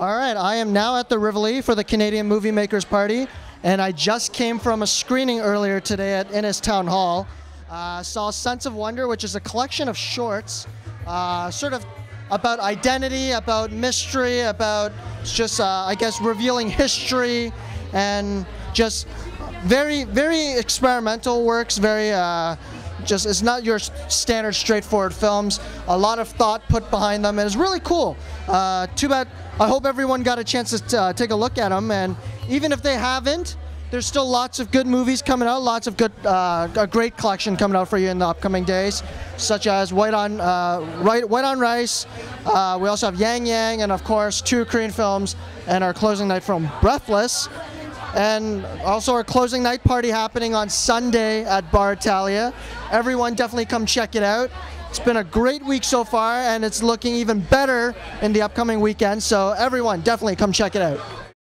All right, I am now at the Rivoli for the Canadian Movie Makers Party, and I just came from a screening earlier today at Innis Town Hall. Uh, saw Sense of Wonder, which is a collection of shorts, uh, sort of about identity, about mystery, about just, uh, I guess, revealing history, and just very, very experimental works, very uh, just it's not your standard straightforward films. A lot of thought put behind them, and it's really cool. Uh, too bad. I hope everyone got a chance to uh, take a look at them, and even if they haven't, there's still lots of good movies coming out. Lots of good, uh, a great collection coming out for you in the upcoming days, such as White on uh, White, White on Rice. Uh, we also have Yang Yang, and of course two Korean films, and our closing night film Breathless and also our closing night party happening on Sunday at Bar Italia. Everyone definitely come check it out. It's been a great week so far and it's looking even better in the upcoming weekend, so everyone definitely come check it out.